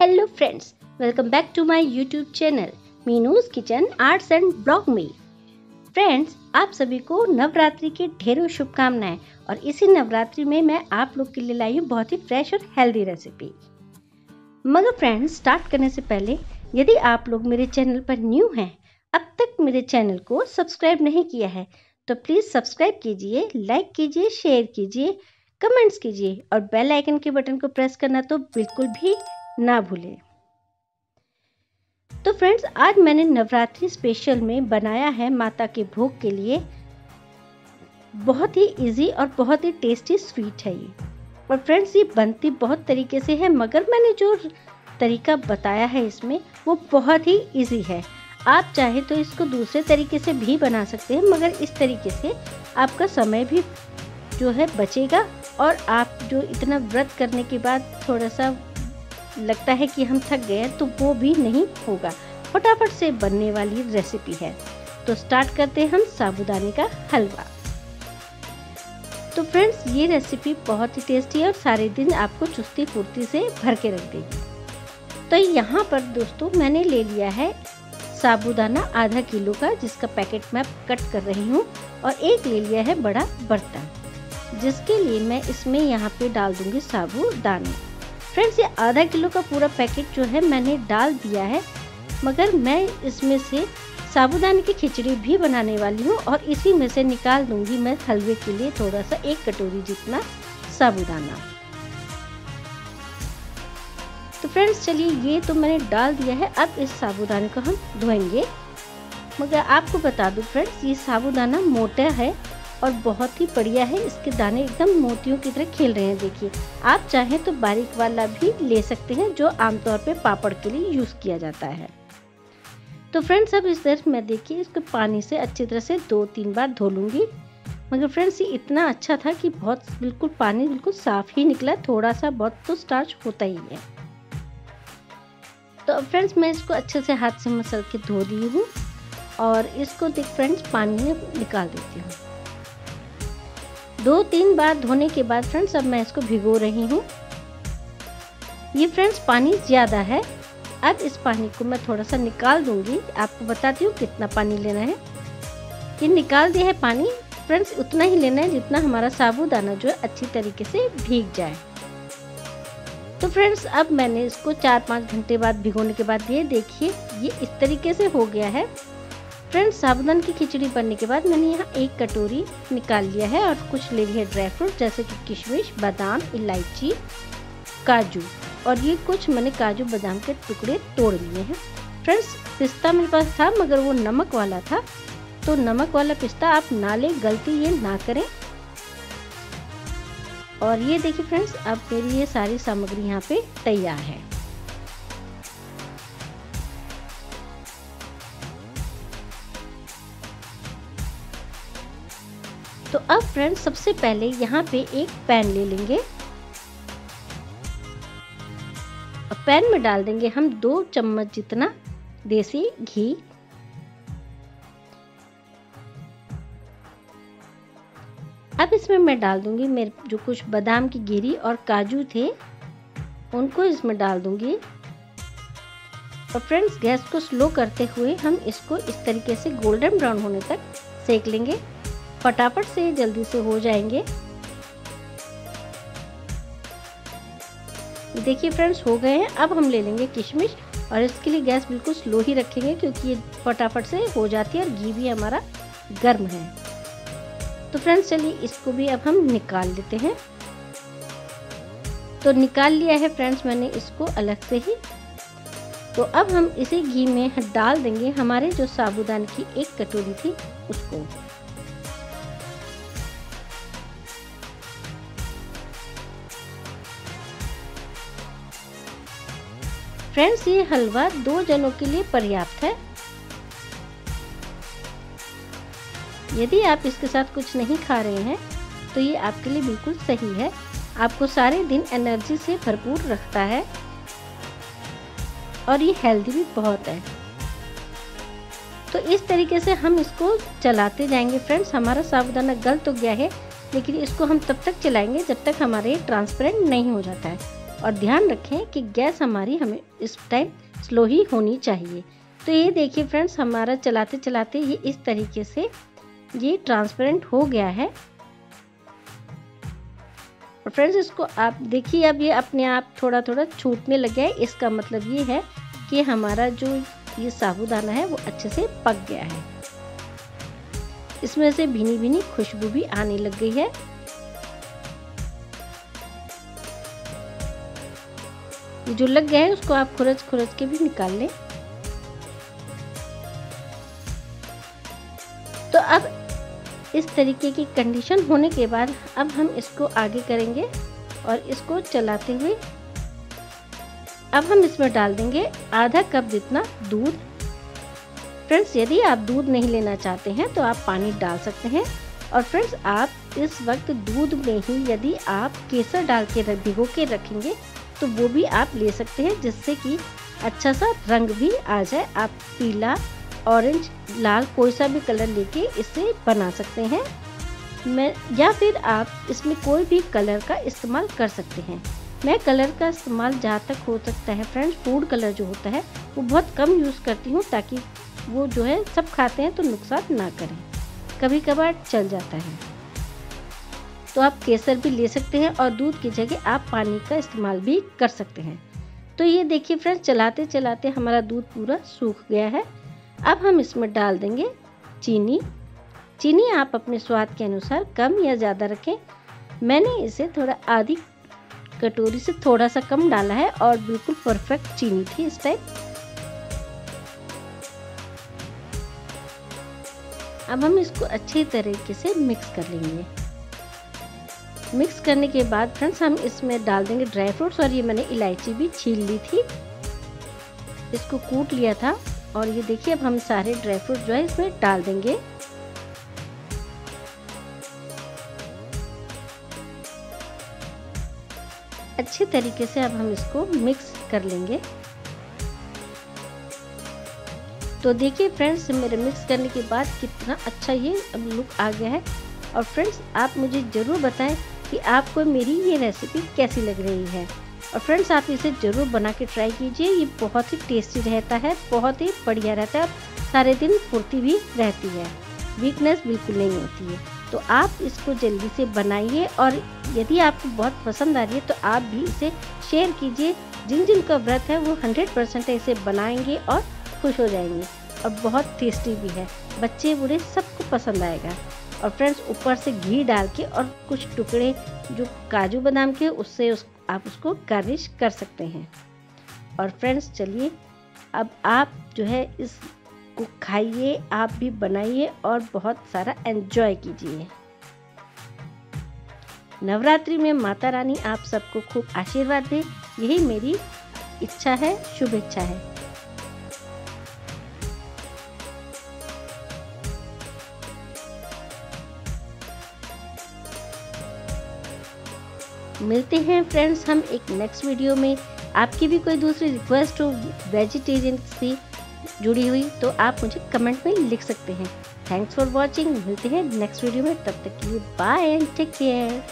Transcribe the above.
Hello friends welcome back to my YouTube channel Meenu's kitchen arts and blog में friends आप सभी को नवरात्रि की ढेरों शुभकामनाएँ और इसी नवरात्रि में मैं आप लोग के लिए लाई हूँ बहुत ही फ्रेश और हेल्दी रेसिपी मगर फ्रेंड्स स्टार्ट करने से पहले, यदि आप लोग मेरे चैनल पर न्यू हैं, अब तक मेरे चैनल को सब्सक्राइब नहीं किया है तो प्लीज़ सब्सक्राइब कीजिए लाइक कीजिए शेयर कीजिए कमेंट्स कीजिए और बेल आइकन के बटन को प्रेस करना तो बिल्कुल भी ना भूलें तो फ्रेंड्स आज मैंने नवरात्रि स्पेशल में बनाया है माता के भोग के लिए। बहुत ही इजी और बहुत ही टेस्टी स्वीट है ये। और फ्रेंड्स ये बनती बहुत तरीके से है, मगर मैंने जो तरीका बताया है इसमें, वो बहुत ही इजी है। आप चाहे तो इसको दूसरे तरीके से भी बना सकते हैं, मगर इस तरीके से आपका समय भी जो है बचेगा और आप जो इतना व्रत करने के बाद थोड़ा सा लगता है कि हम थक गए तो वो भी नहीं होगा। फटाफट से बनने वाली रेसिपी है। तो स्टार्ट करते हैं हम साबुदाने का हलवा। तो फ्रेंड्स ये रेसिपी बहुत ही टेस्टी है और सारे दिन आपको चुस्ती फुर्ती से भर के रख देगी। तो यहाँ पर दोस्तों, मैंने ले लिया है साबुदाना आधा किलो का, जिसका पैकेट मैं कट कर रही हूँ और एक ले लिया है बड़ा बर्तन, जिसके लिए मैं इसमें यहाँ पे डाल दूँगी साबुदाने। फ्रेंड्स ये आधा किलो का पूरा पैकेट जो है मैंने डाल दिया है। मगर मैं इसमें से साबुदाने की खिचड़ी भी बनाने वाली हूँ और इसी में से निकाल दूँगी मैं हलवे के लिए थोड़ा सा एक कटोरी जितना साबुदाना। तो फ्रेंड्स, चलिए ये तो मैंने डाल दिया है। अब इस साबुदाने को हम धोएँगे। मगर आपको बता दूँ फ्रेंड्स, ये साबुदाना मोटा है और बहुत ही बढ़िया है। इसके दाने एकदम मोतियों की तरह खेल रहे हैं, देखिए। आप चाहें तो बारीक वाला भी ले सकते हैं, जो आमतौर पे पापड़ के लिए यूज़ किया जाता है। तो फ्रेंड्स, अब इस तरह मैं देखिए, इसको पानी से अच्छी तरह से दो तीन बार धो लूँगी। मगर फ्रेंड्स, ये इतना अच्छा था कि बहुत बिल्कुल पानी बिल्कुल साफ़ ही निकला थोड़ा सा बहुत तो स्टार्च होता ही है। तो अब फ्रेंड्स, मैं इसको अच्छे से हाथ से मसल के धो दी हूँ और इसको देख फ्रेंड्स, पानी में निकाल देती हूँ। दो तीन बार धोने के बाद फ्रेंड्स अब मैं इसको भिगो रही हूँ। ये फ्रेंड्स पानी ज़्यादा है। अब इस पानी को मैं थोड़ा सा निकाल दूँगी। आपको बताती हूँ कितना पानी लेना है। ये निकाल दिया है पानी। फ्रेंड्स उतना ही लेना है जितना हमारा साबुदाना जो है अच्छी तरीके से भीग जाए। तो फ्रेंड्स अब मैंने इसको चार पाँच घंटे बाद भिगोने के बाद ये देखिए, ये इस तरीके से हो गया है। फ्रेंड्स, साबुदान की खिचड़ी बनने के बाद मैंने यहाँ एक कटोरी निकाल लिया है और कुछ ले लिया ड्राई फ्रूट, जैसे कि किशमिश, बादाम, इलायची, काजू। और ये कुछ मैंने काजू, बादाम के टुकड़े तोड़ लिए हैं। फ्रेंड्स, पिस्ता मेरे पास था, मगर वो नमक वाला था। तो नमक वाला पिस्ता आप ना लें, गलती ये ना करें। और ये देखिए फ्रेंड्स, अब मेरी ये सारी सामग्री यहाँ पे तैयार है। तो अब फ्रेंड्स सबसे पहले यहाँ पे एक पैन ले लेंगे। और पैन में डाल देंगे हम दो चम्मच जितना देसी घी। अब इसमें मैं डाल दूँगी मेरे जो कुछ बादाम की गिरी और काजू थे, उनको इसमें डाल दूँगी। और फ्रेंड्स गैस को स्लो करते हुए हम इसको इस तरीके से गोल्डन ब्राउन होने तक सेक लेंगे। फटाफट से जल्दी से हो जाएँगे। देखिए फ्रेंड्स हो गए हैं। अब हम ले लेंगे किशमिश और इसके लिए गैस बिल्कुल स्लो ही रखेंगे क्योंकि ये फटाफट से हो जाती है और घी भी हमारा गर्म है। तो फ्रेंड्स चलिए इसको भी अब हम निकाल लेते हैं। तो निकाल लिया है फ्रेंड्स मैंने इसको अलग से ही। तो अब हम इसे घी में डाल देंगे हमारे जो साबुदान की एक कटोरी थी, उसको। फ्रेंड्स, ये हलवा दो जनों के लिए पर्याप्त है। यदि आप इसके साथ कुछ नहीं खा रहे हैं तो ये आपके लिए बिल्कुल सही है। आपको सारे दिन एनर्जी से भरपूर रखता है। और ये हेल्दी भी बहुत है। तो इस तरीके से हम इसको चलाते जाएँगे फ्रेंड्स। हमारा साबुदाना गल तो गया है, लेकिन इसको हम तब तक चलाएँगे जब तक हमारे ट्रांसपेरेंट नहीं हो जाता है। और ध्यान रखें कि गैस हमारी हमें इस टाइम स्लो ही होनी चाहिए। तो ये देखिए फ्रेंड्स, हमारा चलाते चलाते ये इस तरीके से ये ट्रांसपेरेंट हो गया है। और फ्रेंड्स, इसको आप देखिए, अब ये अपने आप थोड़ा थोड़ा छूटने लगे है। इसका मतलब ये है कि हमारा जो ये साबुदाना है वो अच्छे से पक गया है। इसमें से भीनी भीनी खुशबू भी आने लग गई है। जो लग गया है, उसको आप खुरच खुरच के भी निकाल लें। तो अब इस तरीके की कंडीशन होने के बाद अब हम इसको आगे करेंगे और इसको चलाते हुए अब हम इसमें डाल देंगे आधा कप जितना दूध। फ्रेंड्स यदि आप दूध नहीं लेना चाहते हैं तो आप पानी डाल सकते हैं। और फ्रेंड्स आप इस वक्त दूध में ही यदि आप केसर डाल के भिगो के रखेंगे तो वो भी आप ले सकते हैं, जिससे कि अच्छा सा रंग भी आ जाए। आप पीला ऑरेंज लाल, कोई सा भी कलर लेके इसे बना सकते हैं। मैं, या फिर आप इसमें कोई भी कलर का इस्तेमाल कर सकते हैं। मैं कलर का इस्तेमाल जहाँ तक हो सकता है फ्रेंड्स फ़ूड कलर जो होता है, वो बहुत कम यूज़ करती हूँ ताकि वो जो है सब खाते हैं तो नुकसान ना करें। कभी कभार चल जाता है। तो आप केसर भी ले सकते हैं और दूध की जगह आप पानी का इस्तेमाल भी कर सकते हैं। तो ये देखिए फ्रेंड्स, चलाते चलाते हमारा दूध पूरा सूख गया है। अब हम इसमें डाल देंगे चीनी। चीनी आप अपने स्वाद के अनुसार कम या ज़्यादा रखें। मैंने इसे थोड़ा आधी कटोरी से थोड़ा सा कम डाला है और बिल्कुल परफेक्ट चीनी थी इस टाइप। अब हम इसको अच्छी तरीके से मिक्स कर लेंगे। मिक्स करने के बाद फ्रेंड्स हम इसमें डाल देंगे ड्राई फ्रूट्स और ये मैंने इलायची भी छील ली थी। इसको कूट लिया था और ये देखिए अब हम सारे ड्राई फ्रूट जो है इसमें डाल देंगे। अच्छे तरीके से अब हम इसको मिक्स कर लेंगे। तो देखिए फ्रेंड्स, मेरे मिक्स करने के बाद कितना अच्छा ये अब लुक आ गया है। और फ्रेंड्स, आप मुझे ज़रूर बताएँ कि आपको मेरी ये रेसिपी कैसी लग रही है। और फ्रेंड्स आप इसे ज़रूर बना के ट्राई कीजिए। ये बहुत ही टेस्टी रहता है, बहुत ही बढ़िया रहता है, सारे दिन फुर्ती भी रहती है। वीकनेस बिल्कुल नहीं होती है। तो आप इसको जल्दी से बनाइए और यदि आपको बहुत पसंद आ रही है तो आप भी इसे शेयर कीजिए। जिन जिन का व्रत है, वो हंड्रेड परसेंट इसे बनाएँगे और खुश हो जाएँगे। और बहुत टेस्टी भी है। बच्चे बूढ़े सबको पसंद आएगा। और फ्रेंड्स ऊपर से घी डाल के और कुछ टुकड़े जो काजू बादाम के उससे उस, आप उसको गार्निश कर सकते हैं। और फ्रेंड्स चलिए अब आप जो है इसको खाइए आप भी बनाइए और बहुत सारा एंजॉय कीजिए। नवरात्रि में माता रानी आप सबको खूब आशीर्वाद दे। यही मेरी इच्छा है शुभेच्छा है। मिलते हैं फ्रेंड्स हम एक नेक्स्ट वीडियो में आपकी भी कोई दूसरी रिक्वेस्ट हो वेजिटेरियन से जुड़ी हुई तो आप मुझे कमेंट में लिख सकते हैं. थैंक्स फॉर वॉचिंग मिलते हैं नेक्स्ट वीडियो में. तब तक के लिए बाय एंड टेक केयर